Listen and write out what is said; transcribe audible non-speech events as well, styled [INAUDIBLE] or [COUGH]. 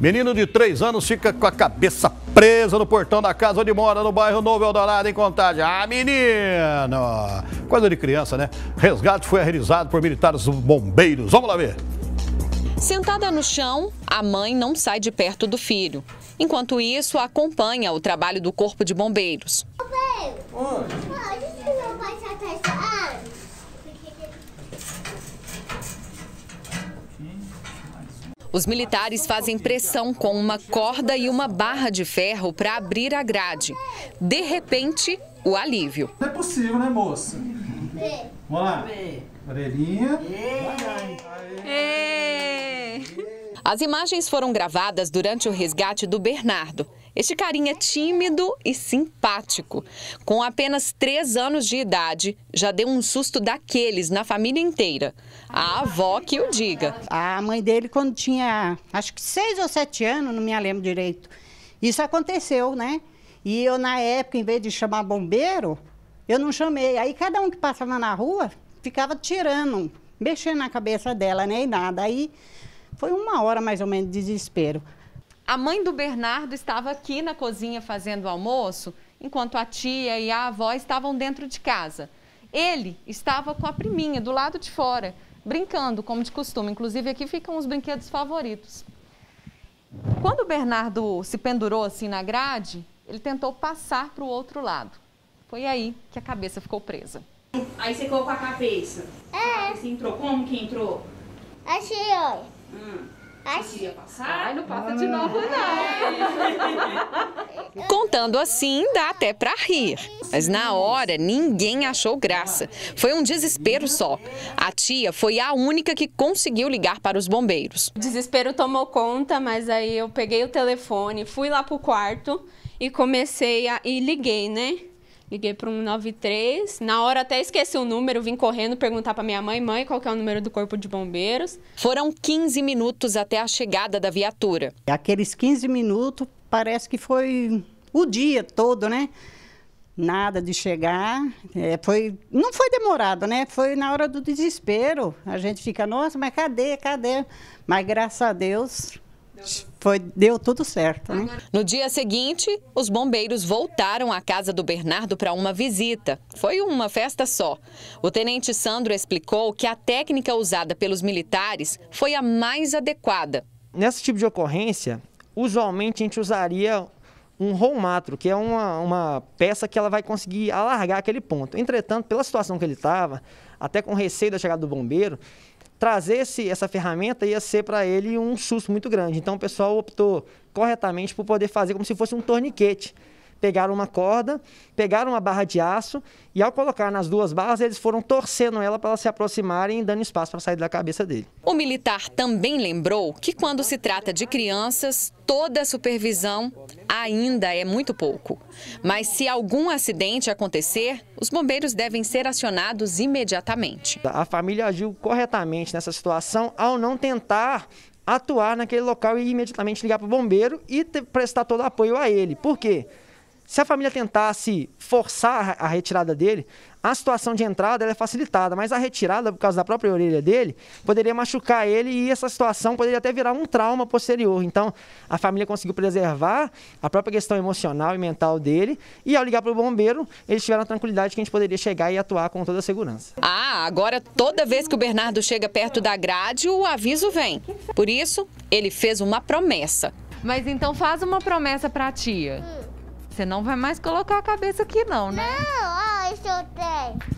Menino de 3 anos fica com a cabeça presa no portão da casa onde mora, no bairro Novo Eldorado, em Contagem. Ah, menino! Coisa de criança, né? Resgate foi realizado por militares bombeiros. Vamos lá ver. Sentada no chão, a mãe não sai de perto do filho. Enquanto isso, acompanha o trabalho do Corpo de Bombeiros. Os militares fazem pressão com uma corda e uma barra de ferro para abrir a grade. De repente, o alívio. Não é possível, né, moça? Vamos lá. Orelhinha. As imagens foram gravadas durante o resgate do Bernardo. Este carinha tímido e simpático. Com apenas três anos de idade, já deu um susto daqueles na família inteira. A avó que o diga. A mãe dele, quando tinha, acho que seis ou sete anos, não me lembro direito, isso aconteceu, né? E eu, na época, em vez de chamar bombeiro, eu não chamei. Aí cada um que passava na rua ficava tirando, mexendo na cabeça dela, nem nada. Aí foi uma hora mais ou menos de desespero. A mãe do Bernardo estava aqui na cozinha fazendo o almoço, enquanto a tia e a avó estavam dentro de casa. Ele estava com a priminha do lado de fora, brincando, como de costume. Inclusive, aqui ficam os brinquedos favoritos. Quando o Bernardo se pendurou assim na grade, ele tentou passar para o outro lado. Foi aí que a cabeça ficou presa. Aí você colocou a cabeça. É. Você entrou como que entrou? Achei, ó. Hum. Ia passar? não passa de novo, não. [LAUGHS] Contando assim, dá até para rir. Mas na hora, ninguém achou graça. Foi um desespero só. A tia foi a única que conseguiu ligar para os bombeiros. O desespero tomou conta, mas aí eu peguei o telefone, fui lá pro quarto e comecei a. e liguei, né? Liguei para um 93. Na hora até esqueci o número, vim correndo perguntar para minha mãe: mãe, qual que é o número do Corpo de Bombeiros? Foram 15 minutos até a chegada da viatura. Aqueles 15 minutos parece que foi o dia todo, né? Nada de chegar. É, foi, não foi demorado, né? Foi na hora do desespero. A gente fica, nossa, mas cadê? Cadê? Mas graças a Deus. Foi, deu tudo certo, né? No dia seguinte, os bombeiros voltaram à casa do Bernardo para uma visita. Foi uma festa só. O tenente Sandro explicou que a técnica usada pelos militares foi a mais adequada. Nesse tipo de ocorrência, usualmente a gente usaria um rolmatro, que é uma, uma peça que ela vai conseguir alargar aquele ponto. Entretanto, pela situação que ele estava, até com receio da chegada do bombeiro, trazer esse, essa ferramenta ia ser para ele um susto muito grande. Então o pessoal optou corretamente por poder fazer como se fosse um torniquete. Pegaram uma corda, pegaram uma barra de aço e ao colocar nas duas barras, eles foram torcendo ela para elas se aproximarem e dando espaço para sair da cabeça dele. O militar também lembrou que quando se trata de crianças, toda a supervisão ainda é muito pouco. Mas se algum acidente acontecer, os bombeiros devem ser acionados imediatamente. A família agiu corretamente nessa situação ao não tentar atuar naquele local e imediatamente ligar para o bombeiro e prestar todo o apoio a ele. Por quê? Se a família tentasse forçar a retirada dele, a situação de entrada ela é facilitada, mas a retirada, por causa da própria orelha dele, poderia machucar ele e essa situação poderia até virar um trauma posterior. Então, a família conseguiu preservar a própria questão emocional e mental dele e ao ligar para o bombeiro, eles tiveram a tranquilidade que a gente poderia chegar e atuar com toda a segurança. Ah, agora toda vez que o Bernardo chega perto da grade, o aviso vem. Por isso, ele fez uma promessa. Mas então faz uma promessa pra tia você não vai mais colocar a cabeça aqui não, né? Não, ó, eu soltei.